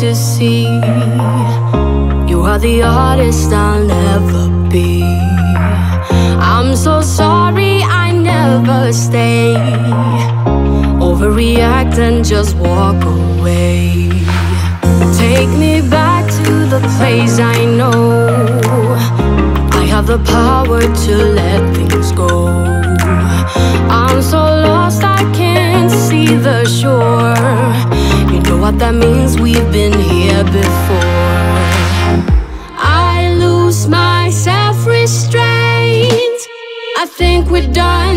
to see. You are the artist I'll never be. I'm so sorry I never stay. Overreact and just walk away. Take me back to the place I know. I have the power to let things go. I'm so lost I can't see the shore. What that means, we've been here before. I lose my self restraint. I think we're done,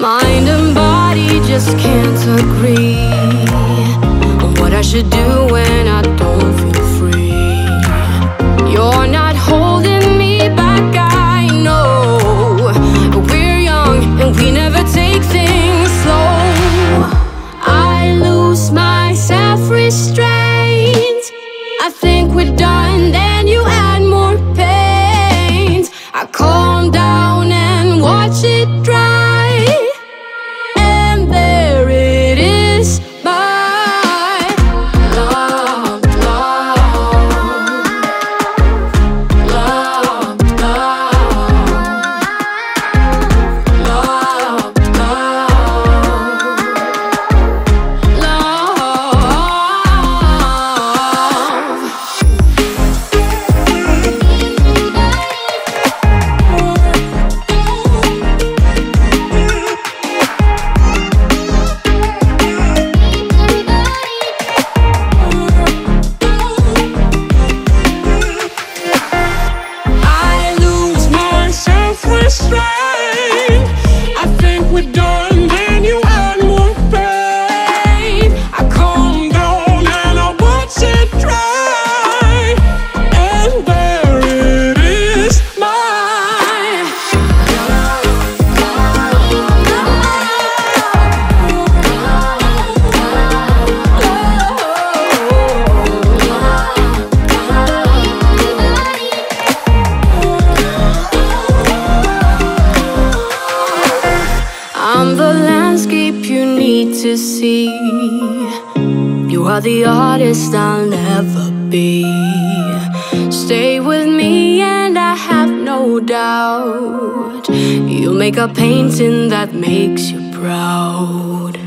Mind and body just can't agree on what I should do when I don't feel free. You're not holding me back, I know. We're young and we never take things slow. I lose my self restraint. I think we're done, then need to see. You are the artist I'll never be. Stay with me, and I have no doubt you'll make a painting that makes you proud.